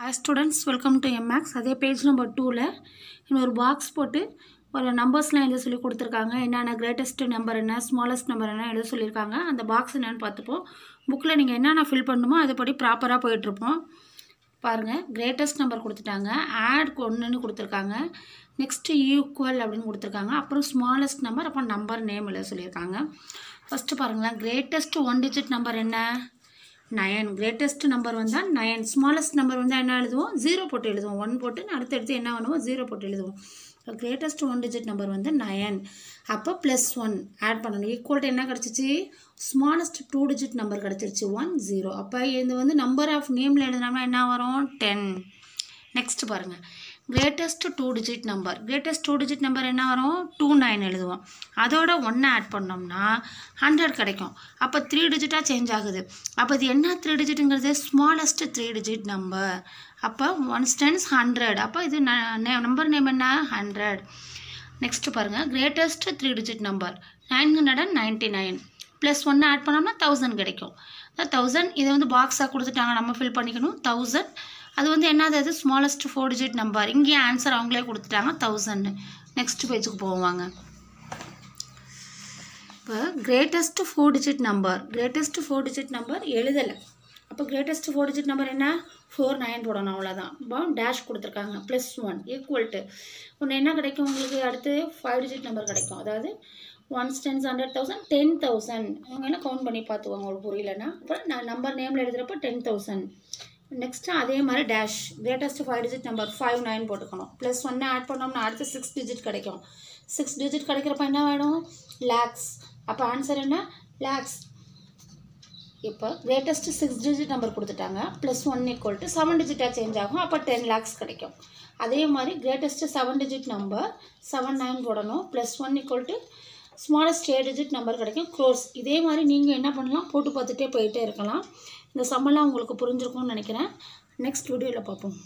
Hi students welcome to MX அதே page number டூவில் இன்னொரு பாக்ஸ் போட்டு ஒரு நம்பர்ஸ்லாம் எழுத சொல்லி கொடுத்துருக்காங்க. என்னென்ன கிரேட்டஸ்ட் நம்பர் என்ன ஸ்மாலஸ்ட் நம்பர் என்ன எழுத சொல்லியிருக்காங்க. அந்த பாக்ஸ் என்னென்னு பார்த்துப்போம். புக்கில் நீங்கள் என்னென்ன ஃபில் பண்ணணுமோ அதுபடி ப்ராப்பராக போயிட்டுருப்போம் பாருங்கள் கிரேட்டஸ்ட் நம்பர் கொடுத்துட்டாங்க. ஆட் ஒன்றுன்னு கொடுத்துருக்காங்க. நெக்ஸ்ட்டு ஈக்குவல் அப்படின்னு கொடுத்துருக்காங்க. அப்புறம் ஸ்மாலஸ்ட் நம்பர் அப்புறம் நம்பர் நேம் எழுத சொல்லியிருக்காங்க. ஃபஸ்ட்டு பாருங்களேன் கிரேட்டஸ்ட் ஒன் டிஜிட் நம்பர் என்ன? நயன். கிரேட்டஸ்ட் நம்பர் வந்தால் நயன். ஸ்மாலஸ்ட் நம்பர் வந்தால் என்ன எழுதுவோம்? ஜீரோ போட்டு எழுதுவோம். ஒன் போட்டு அடுத்தடுத்து என்ன பண்ணுவோம்? ஜீரோ போட்டு எழுதுவோம். இப்போ கிரேட்டஸ்ட் ஒன் டிஜிட் நம்பர் வந்து நயன். அப்போ ப்ளஸ் ஒன் ஆட் பண்ணணும். ஈக்குவல் என்ன கிடச்சிச்சு? ஸ்மாலஸ்ட் டூ டிஜிட் நம்பர் கிடச்சிருச்சு. ஒன் ஜீரோ அப்போ இது வந்து நம்பர் ஆஃப் நேமில் எழுதுனோம்னா என்ன வரும்? டென் நெக்ஸ்ட் பாருங்கள் greatest two digit number greatest two digit number என்ன வரும்? டூ நைன் எழுதுவோம். அதோட ஒன்று ஆட் பண்ணோம்னா ஹண்ட்ரட் கிடைக்கும். அப்போ த்ரீ டிஜிட்டாக சேஞ்ச் ஆகுது. அப்போ இது என்ன த்ரீ டிஜிட்டுங்கிறது ஸ்மாலஸ்ட் த்ரீ டிஜிட் நம்பர் அப்போ ஒன் ஸ்டென்ஸ் ஹண்ட்ரட் அப்போ இது நம்பர் நேம் என்ன ஹண்ட்ரட் நெக்ஸ்ட் பாருங்கள் greatest three digit number nine hundred and ninety nine plus ஒன்று ஆட் பண்ணோம்னா தௌசண்ட் கிடைக்கும். தௌசண்ட் இதை வந்து பாக்ஸாக கொடுத்துட்டாங்க. நம்ம ஃபில் பண்ணிக்கணும். தௌசண்ட் அது வந்து என்னது? அது ஸ்மாலஸ்ட் ஃபோர் டிஜிட் நம்பர் இங்கேயே ஆன்சர் அவங்களே கொடுத்துட்டாங்க. தௌசண்ட் நெக்ஸ்ட் பேஜுக்கு போவாங்க இப்போ greatest four digit number greatest four digit number எழுதலை. அப்போ கிரேட்டஸ்ட் ஃபோர் டிஜிட் நம்பர் என்ன? ஃபோர் நைன் போடணும் அவ்வளோதான் இப்போ டேஷ் கொடுத்துருக்காங்க. ப்ளஸ் ஒன் ஈக்குவல் டு ஒன்று என்ன கிடைக்கும் உங்களுக்கு? அடுத்து ஃபைவ் டிஜிட் நம்பர் கிடைக்கும். அதாவது one tens hundred thousand ten thousand அவங்க என்ன கவுண்ட் பண்ணி பார்த்துக்குவாங்க உங்களுக்கு புரியலன்னா? அப்புறம் நான் நம்பர் நேமில் எழுதுகிறப்ப டென் தௌசண்ட் நெக்ஸ்ட்டு அதே மாதிரி dash greatest five digit number five nine போட்டுக்கணும். ப்ளஸ் ஒன்று ஆட் பண்ணோம்னா அடுத்து சிக்ஸ் டிஜிட் கிடைக்கும். சிக்ஸ் டிஜிட் கிடைக்கிறப்ப என்ன வேணும்? லேக்ஸ் அப்போ ஆன்சர் என்ன? லேக்ஸ் இப்போ கிரேட்டஸ்ட் சிக்ஸ் டிஜிட் நம்பர் கொடுத்துட்டாங்க. Plus one equal to seven டிஜிட்டாக change ஆகும். அப்போ டென் லேக்ஸ் கிடைக்கும். அதே மாதிரி greatest seven digit number seven nine போடணும். Plus one equal to smallest eight digit number கிடைக்கும். க்ரோர்ஸ் இதே மாதிரி நீங்கள் என்ன பண்ணலாம்? போட்டு பார்த்துட்டே போயிட்டே இருக்கலாம். இந்த சம்மெல்லாம் உங்களுக்கு புரிஞ்சிருக்கும்னு நினைக்கிறேன். நெக்ஸ்ட் வீடியோவில் பார்ப்போம்.